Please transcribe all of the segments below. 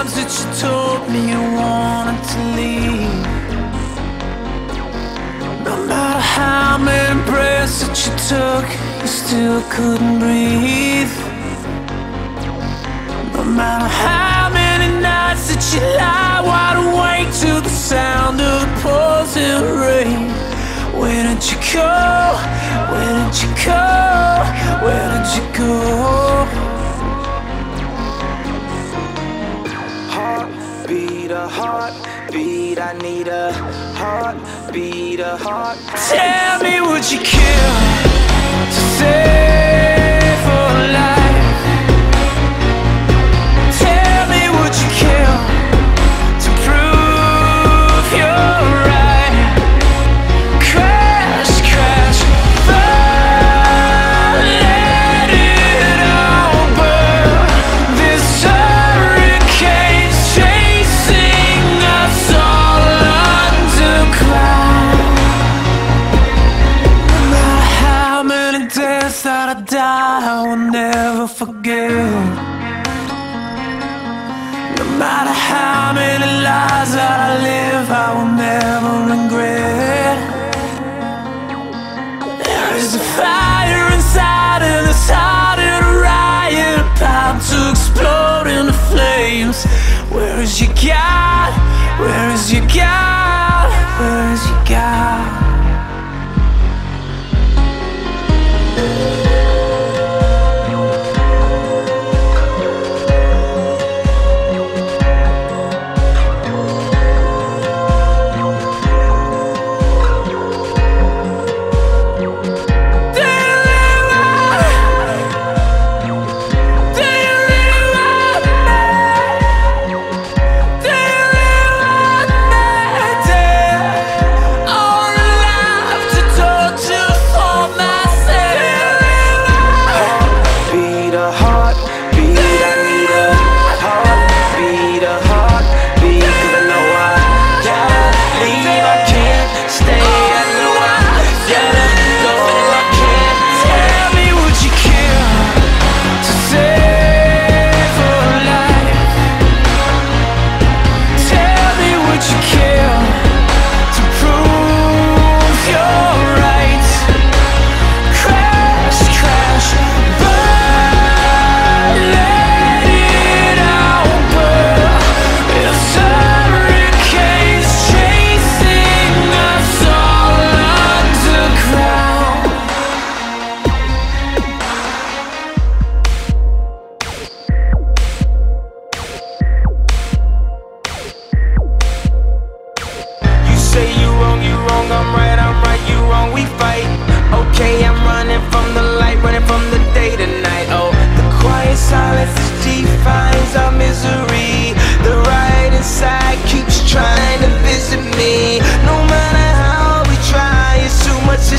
times that you told me you wanted to leave No matter how many breaths that you took You still couldn't breathe No matter how many nights that you lie wide awake To the sound of the pouring rain Where did you go? Where did you go? Where did you go? Heartbeat, I need a heartbeat, a heart. Tell me, would you kill matter how many lives that I live, I will never regret. There is a fire inside and it's starting a riot, about to explode into flames. Where is your God? Where is your God? Where is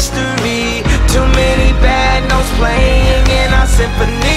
history. Too many bad notes playing in our symphony.